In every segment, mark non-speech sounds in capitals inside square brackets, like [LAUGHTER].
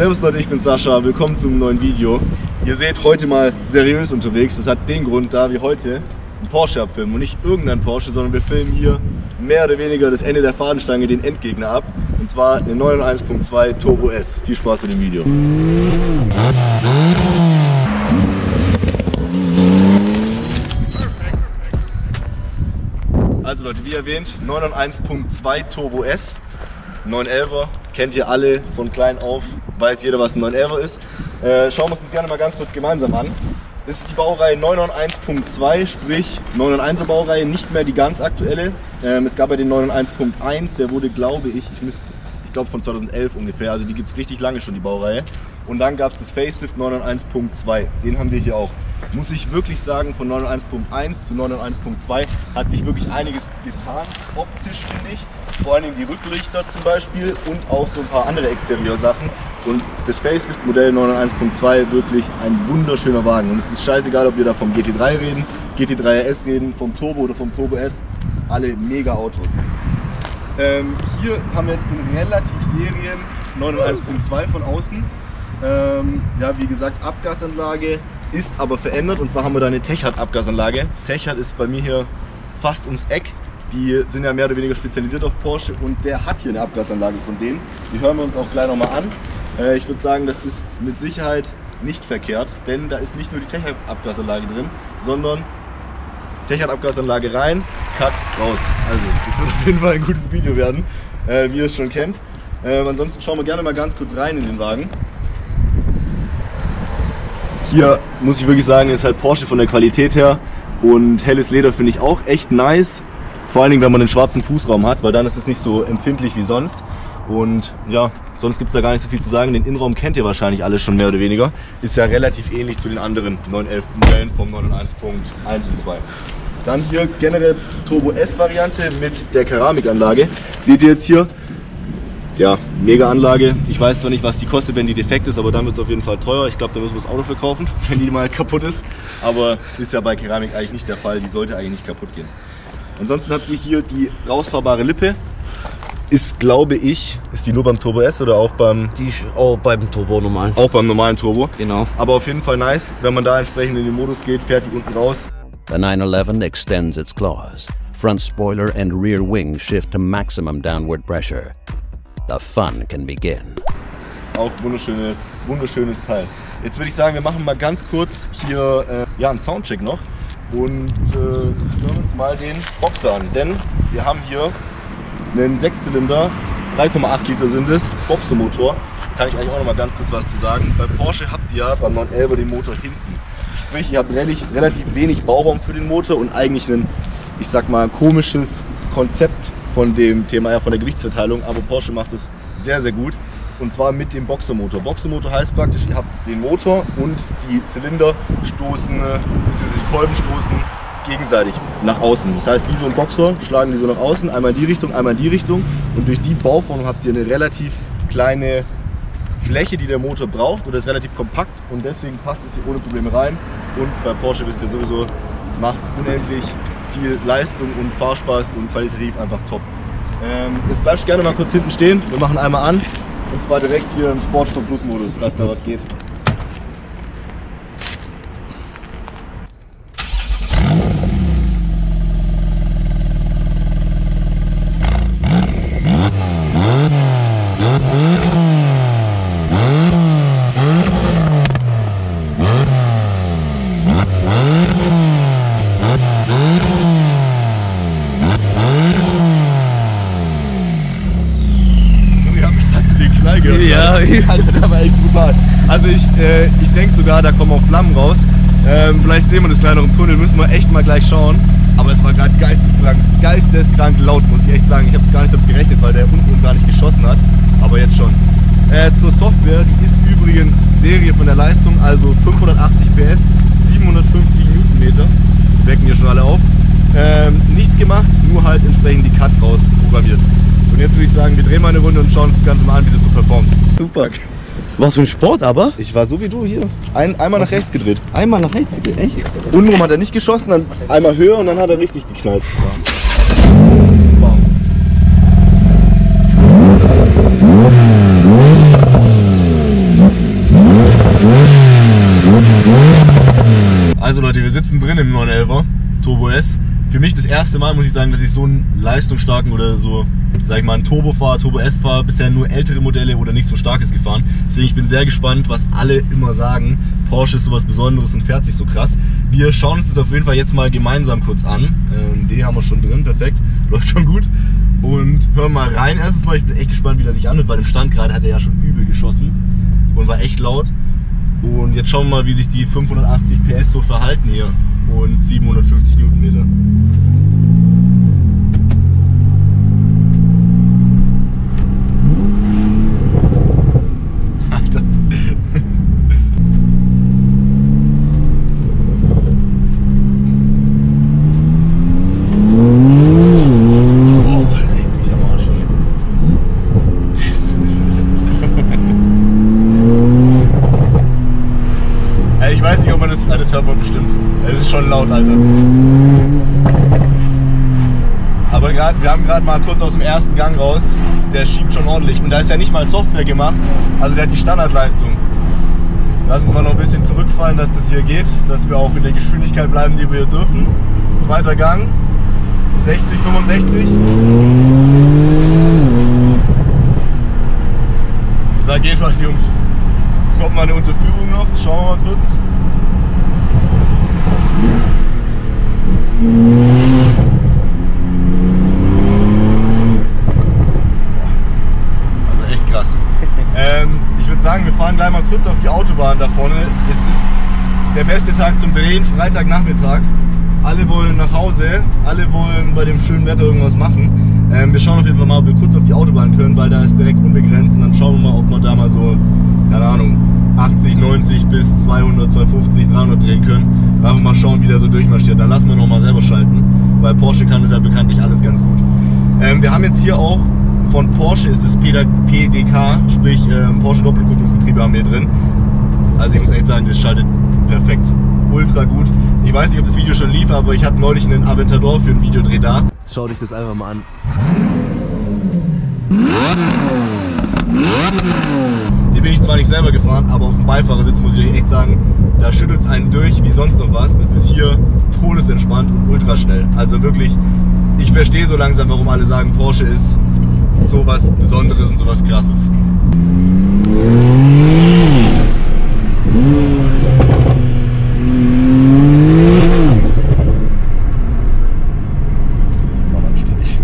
Servus Leute, ich bin Sascha, willkommen zum neuen Video. Ihr seht heute mal seriös unterwegs. Das hat den Grund, da wir heute einen Porsche abfilmen und nicht irgendein Porsche, sondern wir filmen hier mehr oder weniger das Ende der Fadenstange, den Endgegner ab. Und zwar den 901.2 Turbo S. Viel Spaß mit dem Video. Also Leute, wie erwähnt, 901.2 Turbo S. 911er, kennt ihr alle von klein auf, weiß jeder, was ein 911er ist. Äh, schauen wir uns das gerne mal ganz kurz gemeinsam an. Das ist die Baureihe 991.2, sprich 991er Baureihe, nicht mehr die ganz aktuelle. Ähm, es gab ja den 991.1, der wurde, glaube ich, ich, müsste, ich glaube von 2011 ungefähr, also die gibt es richtig lange schon, die Baureihe. Und dann gab es das Facelift 991.2, den haben wir hier auch muss ich wirklich sagen, von 991.1 zu 991.2 hat sich wirklich einiges getan, optisch finde ich. Vor allem die Rücklichter zum Beispiel und auch so ein paar andere Exterior-Sachen. Und das Facelift-Modell 991.2 wirklich ein wunderschöner Wagen. Und es ist scheißegal, ob wir da vom GT3 reden, GT3 RS reden, vom Turbo oder vom Turbo S. Alle mega Autos. Ähm, hier haben wir jetzt in relativ Serien 991.2 von außen. Ähm, ja, wie gesagt, Abgasanlage, ist aber verändert und zwar haben wir da eine Techart-Abgasanlage. Techart ist bei mir hier fast ums Eck. Die sind ja mehr oder weniger spezialisiert auf Porsche und der hat hier eine Abgasanlage von denen. Die hören wir uns auch gleich nochmal an. Äh, ich würde sagen, das ist mit Sicherheit nicht verkehrt, denn da ist nicht nur die Techart-Abgasanlage drin, sondern Techart-Abgasanlage rein, Cuts raus. Also, das wird auf jeden Fall ein gutes Video werden, äh, wie ihr es schon kennt. Äh, ansonsten schauen wir gerne mal ganz kurz rein in den Wagen. Hier muss ich wirklich sagen, ist halt Porsche von der Qualität her und helles Leder finde ich auch echt nice. Vor allen Dingen, wenn man den schwarzen Fußraum hat, weil dann ist es nicht so empfindlich wie sonst. Und ja, sonst gibt es da gar nicht so viel zu sagen. Den Innenraum kennt ihr wahrscheinlich alle schon mehr oder weniger. Ist ja relativ ähnlich zu den anderen 911 Modellen vom 991.1 und 2. Dann hier generell Turbo S Variante mit der Keramikanlage. Seht ihr jetzt hier, ja, mega Anlage. Ich weiß zwar nicht, was die kostet, wenn die defekt ist, aber dann wird es auf jeden Fall teuer. Ich glaube, da müssen wir das Auto verkaufen, [LAUGHS] wenn die mal kaputt ist. Aber ist ja bei Keramik eigentlich nicht der Fall. Die sollte eigentlich nicht kaputt gehen. Ansonsten habt ihr hier die rausfahrbare Lippe. Ist, glaube ich, ist die nur beim Turbo S oder auch beim... Die ist auch beim Turbo normal. Auch beim normalen Turbo. Genau. Aber auf jeden Fall nice, wenn man da entsprechend in den Modus geht, fährt die unten raus. The 911 extends its claws. Front spoiler and rear wing shift to maximum downward pressure. The fun can begin. Auch wunderschönes, wunderschönes Teil. Jetzt würde ich sagen, wir machen mal ganz kurz hier äh, ja, einen Soundcheck noch und äh, hören uns mal den Boxer an. Denn wir haben hier einen Sechszylinder, 3,8 Liter sind es, Boxermotor. Kann ich eigentlich auch noch mal ganz kurz was zu sagen. Bei Porsche habt ihr ja beim 911 den Motor hinten. Sprich, ihr habt relativ, relativ wenig Bauraum für den Motor und eigentlich ein, ich sag mal, komisches Konzept von dem Thema her, von der Gewichtsverteilung, aber Porsche macht es sehr, sehr gut. Und zwar mit dem Boxermotor. Boxermotor heißt praktisch, ihr habt den Motor und die Zylinder stoßen, beziehungsweise die Kolben stoßen gegenseitig nach außen. Das heißt, wie so ein Boxer schlagen die so nach außen, einmal in die Richtung, einmal in die Richtung. Und durch die Bauform habt ihr eine relativ kleine Fläche, die der Motor braucht oder ist relativ kompakt und deswegen passt es hier ohne Probleme rein. Und bei Porsche wisst ihr sowieso, macht unendlich viel Leistung und Fahrspaß und qualitativ einfach top. Ähm, jetzt bleibst du gerne mal kurz hinten stehen. Wir machen einmal an und zwar direkt hier im Sportsport Plus Modus, dass da was geht. Alter, [LAUGHS] der war echt brutal. Also ich, äh, ich denke sogar, da kommen auch Flammen raus. Ähm, vielleicht sehen wir das gleich noch im Tunnel, müssen wir echt mal gleich schauen. Aber es war gerade geisteskrank, geisteskrank laut, muss ich echt sagen. Ich habe gar nicht damit gerechnet, weil der unten gar nicht geschossen hat. Aber jetzt schon. Äh, zur Software, die ist übrigens Serie von der Leistung, also 580 PS, 750 Newtonmeter. Die wecken hier schon alle auf. Ähm, nichts gemacht, nur halt entsprechend die Cuts raus programmiert. Und jetzt würde ich sagen, wir drehen mal eine Runde und schauen uns das Ganze mal an, wie das so performt. Super. Was für ein Sport aber? Ich war so wie du hier. Ein, einmal Was? nach rechts gedreht. Einmal nach rechts gedreht, echt? Untenrum hat er nicht geschossen, dann einmal höher und dann hat er richtig geknallt. Also Leute, wir sitzen drin im 911er Turbo S. Für mich das erste Mal muss ich sagen, dass ich so einen leistungsstarken oder so sag ich mal, einen Turbo fahre, Turbo S fahre, bisher nur ältere Modelle oder nicht so starkes gefahren. Deswegen ich bin sehr gespannt, was alle immer sagen. Porsche ist sowas Besonderes und fährt sich so krass. Wir schauen uns das auf jeden Fall jetzt mal gemeinsam kurz an. Ähm, den haben wir schon drin, perfekt, [LAUGHS] läuft schon gut. Und hören mal rein. Erstens mal, ich bin echt gespannt, wie der sich anhört, weil im Stand gerade hat er ja schon übel geschossen und war echt laut. Und jetzt schauen wir mal, wie sich die 580 PS so verhalten hier und 750 Newtonmeter. Alter. Oh, leck mich am Arsch, ey. Das- Ey, Ich weiß nicht, ob man das alles hört man bestimmt. Laut, Alter. Aber grad, wir haben gerade mal kurz aus dem ersten Gang raus. Der schiebt schon ordentlich. Und da ist ja nicht mal Software gemacht. Also der hat die Standardleistung. Lass uns mal noch ein bisschen zurückfallen, dass das hier geht. Dass wir auch in der Geschwindigkeit bleiben, die wir dürfen. Zweiter Gang. 60, 65. So, da geht was, Jungs. Jetzt kommt mal eine Unterführung noch. Schauen wir mal kurz. Also echt krass. [LAUGHS] ähm, ich würde sagen, wir fahren gleich mal kurz auf die Autobahn da vorne. Jetzt ist der beste Tag zum Drehen, Freitagnachmittag. Alle wollen nach Hause, alle wollen bei dem schönen Wetter irgendwas machen. Ähm, wir schauen auf jeden Fall mal, ob wir kurz auf die Autobahn können, weil da ist direkt unbegrenzt. Und dann schauen wir mal, ob wir da mal so, keine Ahnung, 80, 90 bis 200, 250, 300 drehen können. Einfach mal schauen, wie der so durchmarschiert. Dann lassen wir noch mal selber schalten, weil Porsche kann das ja bekanntlich alles ganz gut. Ähm, wir haben jetzt hier auch von Porsche ist das PDK, sprich ähm, Porsche Doppelkupplungsgetriebe haben wir drin. Also ich muss echt sagen, das schaltet perfekt. Ultra gut. Ich weiß nicht, ob das Video schon lief, aber ich hatte neulich einen Aventador für ein Videodreh da. Schau dich das einfach mal an. Den bin ich zwar nicht selber gefahren, aber auf dem Beifahrersitz muss ich euch echt sagen, da schüttelt es einen durch wie sonst noch was. Das ist hier todesentspannt und ultra schnell. Also wirklich, ich verstehe so langsam, warum alle sagen, Porsche ist sowas Besonderes und sowas Krasses. Verdammt stimmig.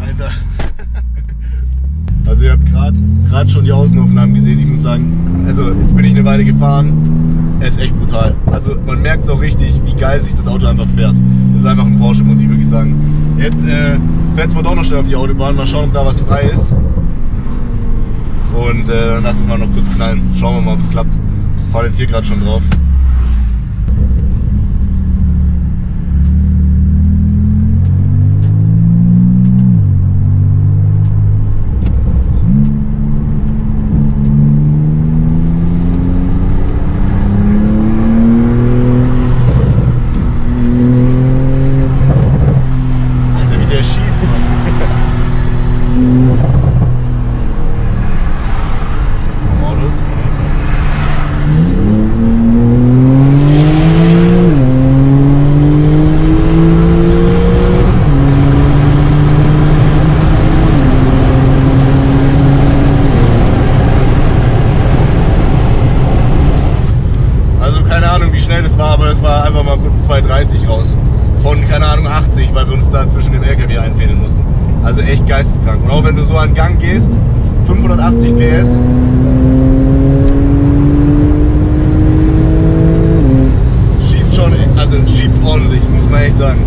Alter. Also ihr habt gerade schon die Außenaufnahmen gesehen. Ich muss sagen, also jetzt bin ich eine Weile gefahren. Er ist echt brutal. Also man merkt es auch richtig, wie geil sich das Auto einfach fährt. Das ist einfach ein Porsche, muss ich wirklich sagen. Jetzt äh, fährt es mal doch noch schnell auf die Autobahn. Mal schauen, ob da was frei ist. Und äh, dann lassen wir mal noch kurz knallen. Schauen wir mal, ob es klappt. Ich fahre jetzt hier gerade schon drauf. Alter, wie der schießt, Mann. Modus. 230 raus. Von, keine Ahnung, 80, weil wir uns da zwischen dem LKW einfädeln mussten. Also geisteskrank. Und auch wenn du so an Gang gehst, 580 PS, schießt schon, also schiebt ordentlich, muss man echt sagen.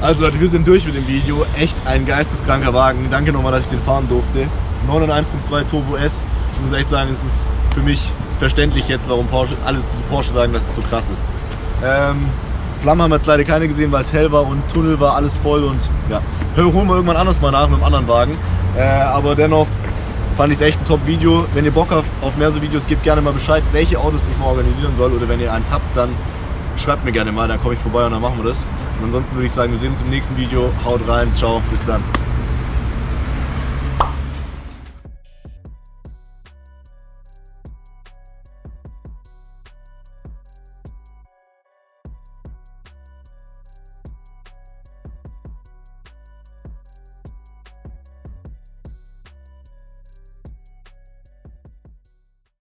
Also Leute, wir sind durch mit dem Video. Echt ein geisteskranker Wagen. Danke nochmal, dass ich den fahren durfte. 991.2 Turbo S. Ich muss echt sagen, es ist für mich verständlich jetzt, warum Porsche, alle zu Porsche sagen, dass es so krass ist. Ähm, Flammen haben wir jetzt leider keine gesehen, weil es hell war und Tunnel war alles voll und ja. Holen wir irgendwann anders mal nach mit einem anderen Wagen. Äh, aber dennoch fand ich es echt ein Top-Video. Wenn ihr Bock auf, auf mehr so Videos gebt, gerne mal Bescheid, welche Autos ich mal organisieren soll oder wenn ihr eins habt, dann schreibt mir gerne mal, dann komme ich vorbei und dann machen wir das. Und ansonsten würde ich sagen, wir sehen uns im nächsten Video. Haut rein, ciao, bis dann.